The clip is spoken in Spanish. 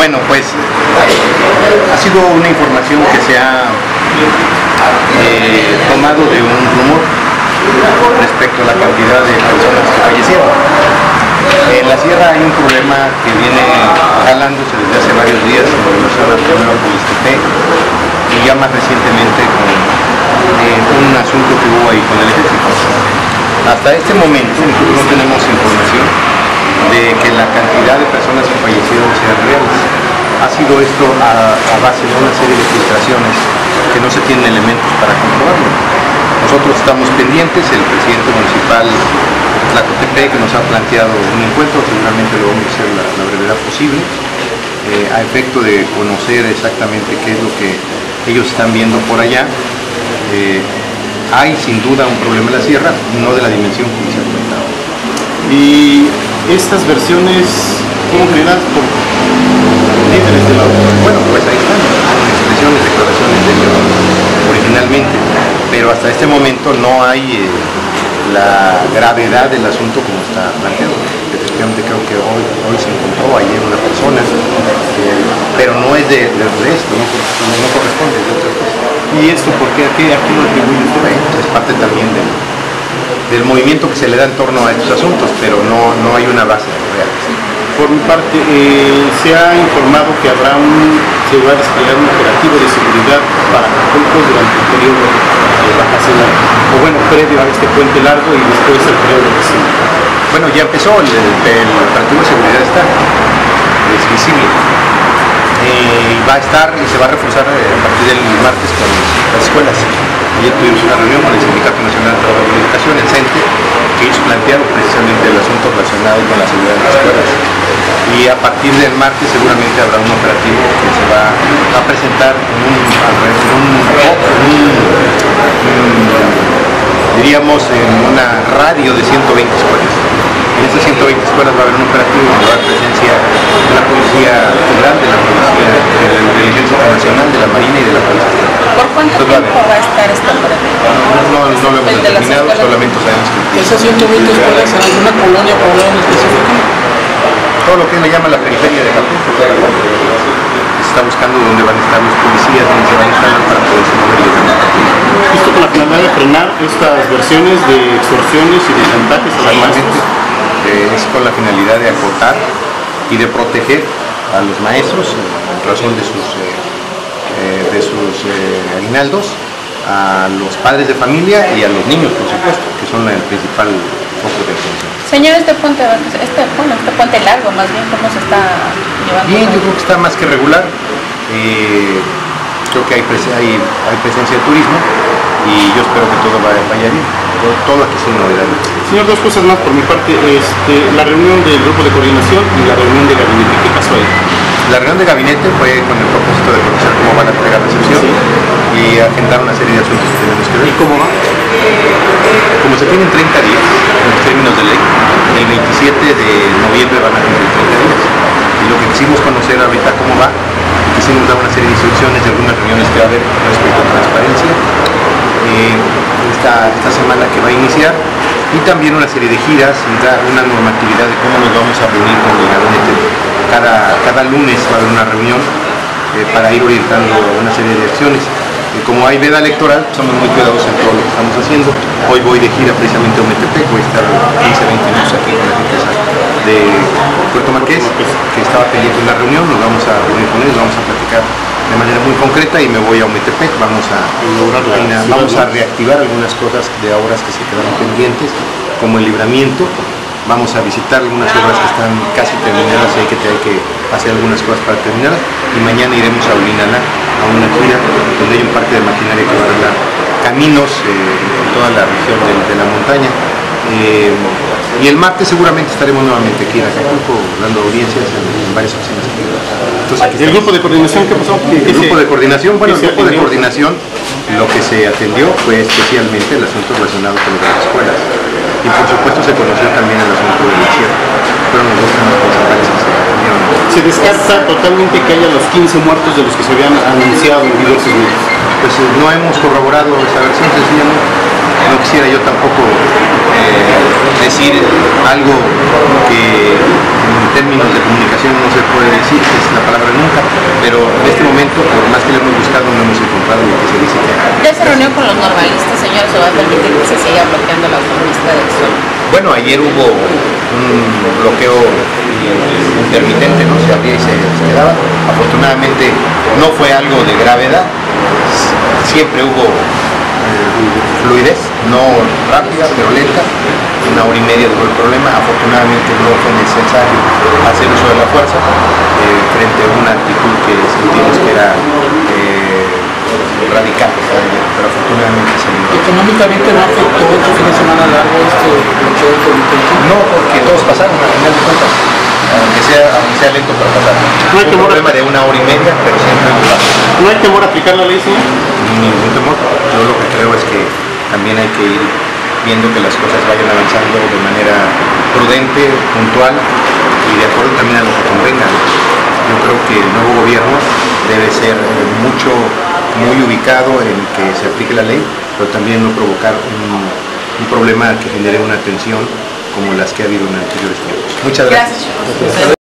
Bueno, pues ha sido una información que se ha eh, tomado de un rumor respecto a la cantidad de personas que fallecieron. En la sierra hay un problema que viene jalándose desde hace varios días en relación al primero con y ya más recientemente con eh, un asunto que hubo ahí con el ejército. Hasta este momento no tenemos información de que la cantidad de personas que fallecieron sean reales. Ha sido esto a, base de una serie de filtraciones que no se tienen elementos para comprobarlo. Nosotros estamos pendientes, el presidente municipal Tlacotepec nos ha planteado un encuentro, seguramente lo vamos a hacer la, la brevedad posible, eh, a efecto de conocer exactamente qué es lo que ellos están viendo por allá. Eh, hay sin duda un problema en la sierra, no de la dimensión que se ha comentado. Estas versiones, ¿cómo creadas por líderes de la Bueno, pues ahí están, expresiones, declaraciones de ellos originalmente, pero hasta este momento no hay eh, la gravedad del asunto como está planteado. Efectivamente creo que hoy, hoy se encontró ayer una persona, eh, pero no es de, del resto, no, no corresponde de otra cosa. ¿Y esto por qué? ¿A qué, a qué lo atribuye usted? Pues es parte también del, del movimiento que se le da en torno a estos asuntos, pero no, no hay una base real. Por mi parte, eh, se ha informado que habrá un, se va a desplegar un operativo de seguridad para Acapulco durante el periodo de vacacional, o bueno, previo a este puente largo y después el periodo de diciembre. Bueno, ya empezó, el, el operativo de seguridad está, es visible. Eh, y va a estar y se va a reforzar eh, a partir del martes con las escuelas. Ayer tuvimos una reunión con el Sindicato Nacional de Trabajo y Educación, el CENTE, que ellos plantearon precisamente el asunto relacionado con la seguridad de las escuelas. Y a partir del martes seguramente habrá un operativo que se va a presentar en un, en un- en un- diríamos en una radio de 120 escuelas. En esas 120 escuelas va a haber un operativo donde va a haber presencia de la Policía Federal, de la Policía de la Inteligencia Nacional, de la Marina y de la Policía Estatal. ¿Por cuánto Entonces, va a tiempo va a estar este operativo? No, no lo hemos determinado, escuelas. solamente sabemos que ¿Esas 120 escuelas en alguna colonia poblada en específico? todo lo que le llama la periferia de la parte, se está buscando dónde van a estar los policías, dónde se van a instalar para libremente. Esto con la finalidad de frenar estas versiones de extorsiones y de chantajes a las maestros. Eh, es con la finalidad de acotar y de proteger a los maestros en razón de sus, eh, eh, de sus eh, aguinaldos, a los padres de familia y a los niños, por supuesto, que son el principal foco de atención. Señor, este puente, este, bueno, este puente largo más bien, ¿cómo se está llevando? Bien, yo creo que está más que regular. Eh, creo que hay, hay presencia de turismo y yo espero que todo vaya, bien. Todo, todo aquí sin novedades. Señor, dos cosas más por mi parte. Este, la reunión del grupo de coordinación y la reunión de gabinete. ¿Qué pasó ahí? La reunión de gabinete fue con el propósito de conocer cómo va la entrega recepción y agendar una serie de asuntos que tenemos que ver. ¿Y cómo va? Como se tienen 30 días en los términos de ley, el 27 de noviembre van a cumplir 30 días. Y lo que quisimos conocer ahorita cómo va, quisimos dar una serie de instrucciones de algunas reuniones que va a haber respecto a transparencia eh, esta, esta semana que va a iniciar y también una serie de giras y dar una normatividad de cómo nos vamos a reunir con el gabinete. Cada, cada lunes va a haber una reunión eh, para ir orientando una serie de acciones. Como hay veda electoral, somos muy cuidadosos en todo lo que estamos haciendo. Hoy voy de gira precisamente a Ometepec, voy a estar 15, 20 minutos aquí con la gente de Puerto Marqués, que estaba pendiente de una reunión, nos vamos a reunir con ellos, vamos a platicar de manera muy concreta y me voy a Ometepec, vamos a, ciudad, vamos a reactivar algunas cosas de obras que se quedaron pendientes, como el libramiento, vamos a visitar algunas obras que están casi terminadas y hay que, hay que hacer algunas cosas para terminar y mañana iremos a Ulinana a una gira donde hay un parque de maquinaria que va a arreglar caminos eh, en toda la región de, de la montaña. Eh, y el martes seguramente estaremos nuevamente aquí en Acapulco dando audiencias en, en varias oficinas. Entonces, ¿Y el grupo de coordinación qué pasó? ¿Qué- qué El grupo de coordinación, bueno, el grupo de coordinación lo que se atendió fue especialmente el asunto relacionado con las escuelas. Y por supuesto se conoció también el asunto de la sierra. Fueron los dos temas principales que se atendieron. Se descarta totalmente que haya los 15 muertos de los que se habían anunciado en diversos medios. Pues eh, no hemos corroborado esa versión, sencillamente. No quisiera yo tampoco eh, decir algo que en términos de comunicación no se puede decir, que es la palabra nunca, pero en este momento, por más que lo hemos buscado, no hemos encontrado lo que se dice que ¿Ya se reunió con los normalistas, señor? ¿Se va a permitir que se siga bloqueando la autopista del sol? Bueno, ayer hubo un bloqueo intermitente, no se abría y se quedaba. Afortunadamente no fue algo de gravedad, siempre hubo fluidez, no rápida, pero lenta. Una hora y media duró el problema. Afortunadamente no fue necesario hacer uso de la fuerza eh, frente a una actitud que sentimos que era eh, radical, pero afortunadamente se. Económicamente no afectó este fin de semana largo este bloqueo intermitente. No, porque todos pasaron, al final de cuentas. Aunque sea, aunque sea lento, pero pasaron. No hay un temor a- de una hora y media, pero siempre. ¿No hay temor a aplicar la ley, señor? ningún temor. Yo lo que creo es que también hay que ir viendo que las cosas vayan avanzando de manera prudente, puntual y de acuerdo también a lo que convenga. Yo creo que el nuevo gobierno debe ser eh, mucho, muy ubicado en que se aplique la ley, pero también no provocar un, un problema que genere una tensión como las que ha habido en anteriores tiempos. Muchas gracias. Gracias.